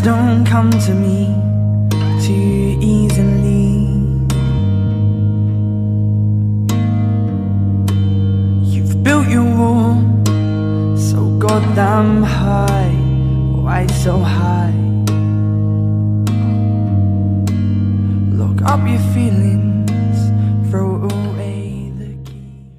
come to me too easily. You've built your wall so goddamn high. Why so high? Lock up your feelings, throw away the key.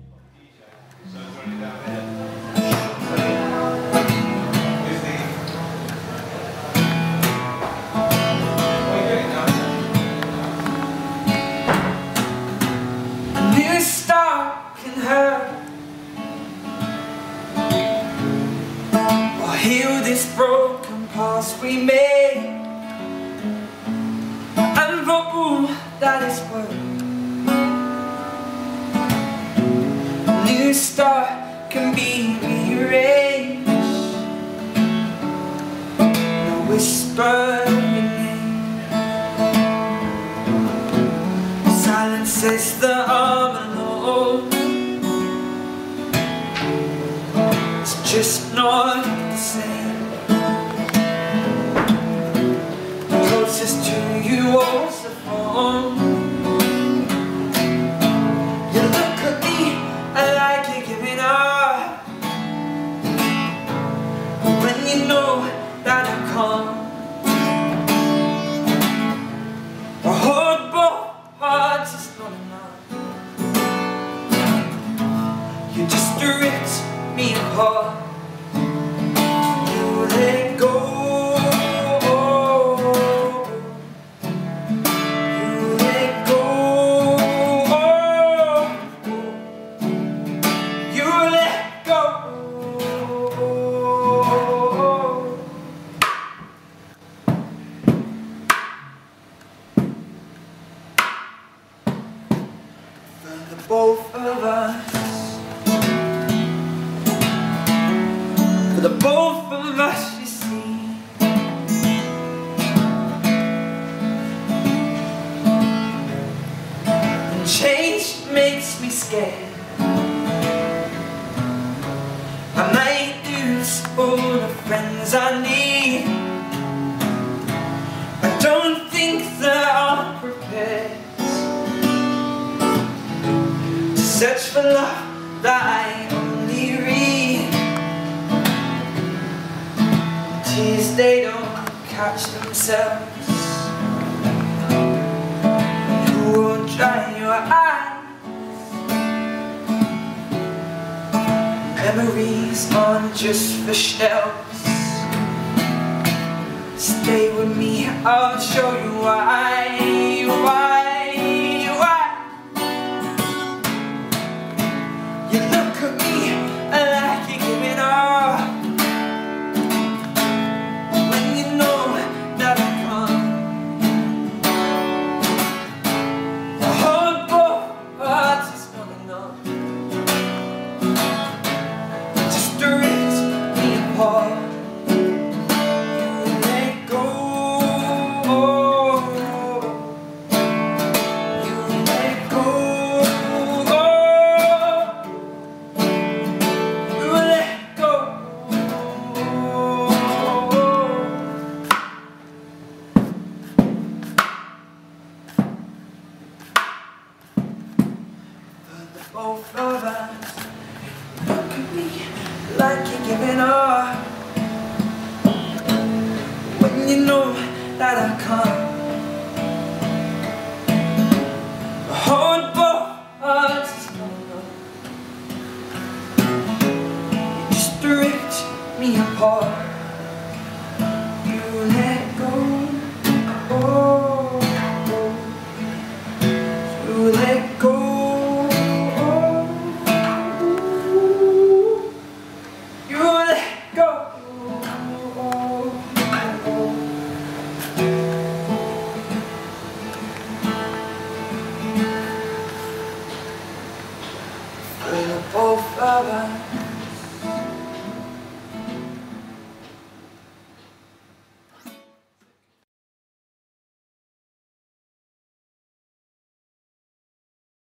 Broken past we made. All that is worth. New start can be rearranged. The whisper Silence is the arm It's just not the same both of us. For the both of us, Change makes me scared I might lose all the friends I need I don't think that I'm prepared to search for love that I only read. Tears they don't catch themselves. Eyes? Memories aren't just for shelves. Stay with me, I'll show you why, me like you're giving up. When you know that I can't over